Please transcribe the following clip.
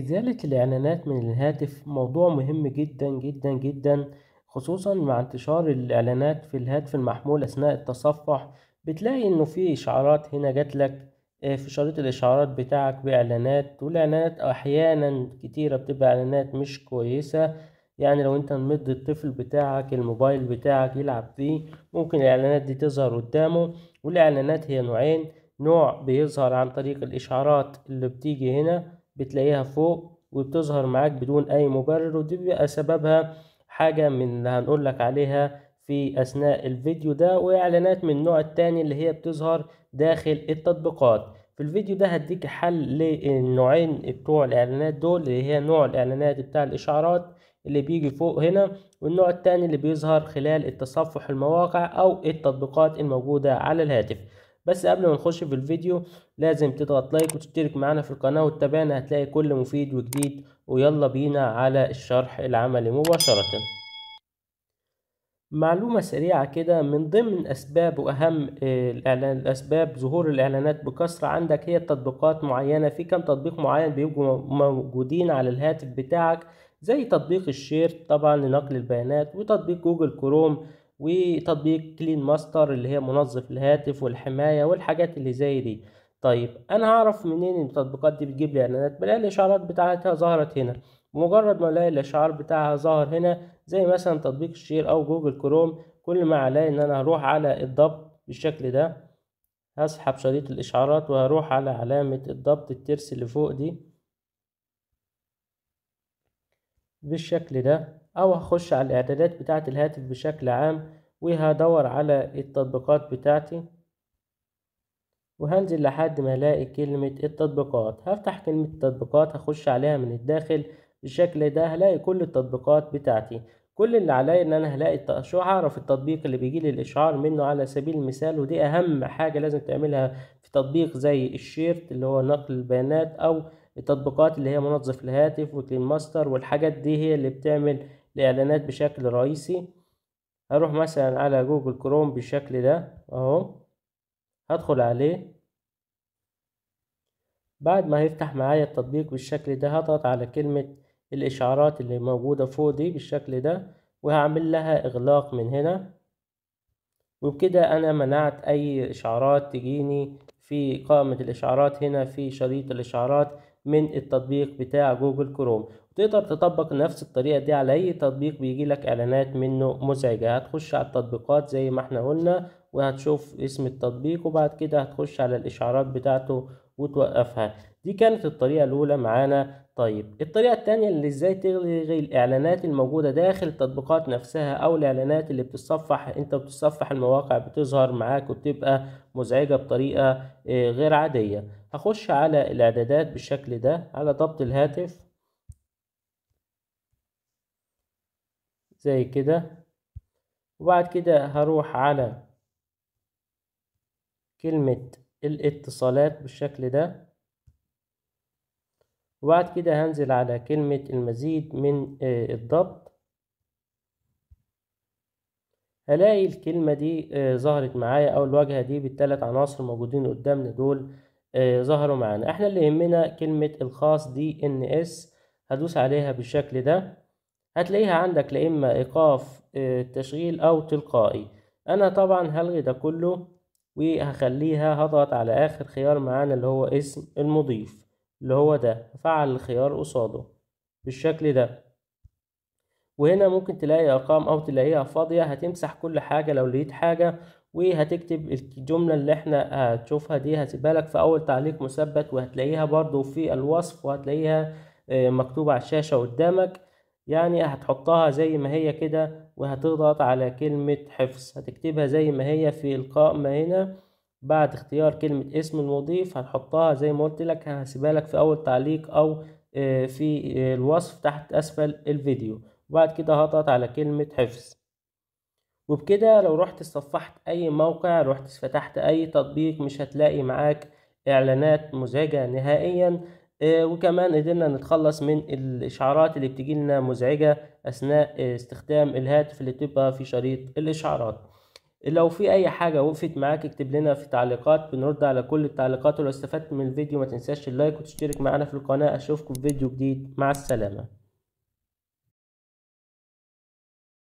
إزالة الإعلانات من الهاتف موضوع مهم جدا جدا جدا خصوصا مع انتشار الإعلانات في الهاتف المحمول أثناء التصفح. بتلاقي إنه في إشعارات هنا جاتلك آه، في شريط الإشعارات بتاعك بإعلانات والإعلانات أحيانا كتيرة بتبقى إعلانات مش كويسة. يعني لو أنت مدي الطفل بتاعك الموبايل بتاعك يلعب فيه ممكن الإعلانات دي تظهر قدامه. والإعلانات هي نوعين نوع بيظهر عن طريق الإشعارات اللي بتيجي هنا بتلاقيها فوق وبتظهر معاك بدون أي مبرر ودي بيبقى سببها حاجة من اللي هنقولك عليها في أثناء الفيديو ده وإعلانات من النوع التاني اللي هي بتظهر داخل التطبيقات. في الفيديو ده هديك حل للنوعين بتوع الإعلانات دول اللي هي نوع الإعلانات بتاع الإشعارات اللي بيجي فوق هنا والنوع التاني اللي بيظهر خلال التصفح المواقع أو التطبيقات الموجودة على الهاتف. بس قبل ما نخش في الفيديو لازم تضغط like وتشترك معنا في القناة وتتابعنا هتلاقي كل مفيد وجديد. ويلا بينا على الشرح العملي مباشرة. معلومة سريعة كده من ضمن أسباب وأهم الإعلان أسباب ظهور الإعلانات بكثرة عندك هي تطبيقات معينة. في كم تطبيق معين بيبقوا موجودين على الهاتف بتاعك زي تطبيق ال share طبعا لنقل البيانات وتطبيق جوجل كروم وتطبيق كلين ماستر اللي هي منظف الهاتف والحماية والحاجات اللي زي دي. طيب أنا هعرف منين إن التطبيقات دي بتجيب لي إعلانات؟ بلاقي الإشعارات بتاعتها ظهرت هنا. بمجرد ما ألاقي الإشعار بتاعها ظهر هنا زي مثلا تطبيق ال share أو جوجل كروم كل ما علي إن أنا هروح على الضبط بالشكل ده هسحب شريط الإشعارات وهروح على علامة الضبط الترس اللي فوق دي. بالشكل ده أو هخش على الإعدادات بتاعة الهاتف بشكل عام وهدور على التطبيقات بتاعتي. وهنزل لحد ما ألاقي كلمة التطبيقات. هفتح كلمة التطبيقات هخش عليها من الداخل بالشكل ده هلاقي كل التطبيقات بتاعتي. كل اللي عليا إن أنا هلاقي شو هعرف التطبيق اللي بيجي لي الإشعار منه على سبيل المثال؟ ودي أهم حاجة لازم تعملها في تطبيق زي الشيرت اللي هو نقل البيانات أو التطبيقات اللي هي منظف الهاتف وكلين ماستر والحاجات دي هي اللي بتعمل الاعلانات بشكل رئيسي. هروح مثلا على جوجل كروم بالشكل ده أهو. هدخل عليه. بعد ما هيفتح معايا التطبيق بالشكل ده هضغط على كلمة الإشعارات اللي موجودة فوق دي بالشكل ده وهعمل لها إغلاق من هنا. وبكده أنا منعت أي إشعارات تجيني في قائمة الإشعارات هنا في شريط الإشعارات من التطبيق بتاع جوجل كروم. تقدر تطبق نفس الطريقة دي على أي تطبيق بيجيلك إعلانات منه مزعجة هتخش على التطبيقات زي ما إحنا قلنا وهتشوف اسم التطبيق وبعد كده هتخش على الإشعارات بتاعته وتوقفها. دي كانت الطريقة الأولى معانا. طيب الطريقة التانية اللي إزاي تلغي الإعلانات الموجودة داخل التطبيقات نفسها أو الإعلانات اللي بتصفح أنت بتصفح المواقع بتظهر معاك وبتبقى مزعجة بطريقة غير عادية. هخش على الإعدادات بالشكل ده على ضبط الهاتف. زي كده. وبعد كده هروح على كلمة الاتصالات بالشكل ده. وبعد كده هنزل على كلمة المزيد من الضبط. هلاقي الكلمة دي ظهرت معايا. أو الواجهة دي بالتلات عناصر موجودين قدامنا دول ظهروا معانا. إحنا اللي يهمنا كلمة الخاص دي إن إس هدوس عليها بالشكل ده. هتلاقيها عندك لا إما إيقاف تشغيل أو تلقائي. أنا طبعا هلغي ده كله وهخليها هضغط على آخر خيار معانا اللي هو اسم المضيف اللي هو ده. هفعل الخيار قصاده بالشكل ده. وهنا ممكن تلاقي أرقام أو تلاقيها فاضية. هتمسح كل حاجة لو لقيت حاجة وهتكتب الجملة اللي إحنا هتشوفها دي. هسيبها لك في أول تعليق مثبت وهتلاقيها برضو في الوصف وهتلاقيها مكتوبة على الشاشة قدامك. يعني هتحطها زي ما هي كده وهتضغط على كلمة حفظ. هتكتبها زي ما هي في القائمة هنا. بعد اختيار كلمة اسم المضيف هتحطها زي ما قلت لك هسيبها لك في أول تعليق أو في الوصف تحت أسفل الفيديو. وبعد كده هضغط على كلمة حفظ. وبكده لو رحت صفحت أي موقع رحت فتحت أي تطبيق مش هتلاقي معاك إعلانات مزعجة نهائيا. وكمان قدرنا نتخلص من الإشعارات اللي بتجي لنا مزعجة أثناء استخدام الهاتف اللي بتبقى في شريط الإشعارات. لو في أي حاجة وقفت معاك اكتب لنا في تعليقات. بنرد على كل التعليقات ولو استفدت من الفيديو ما تنساش اللايك وتشترك معنا في القناة. أشوفكم في فيديو جديد. مع السلامة.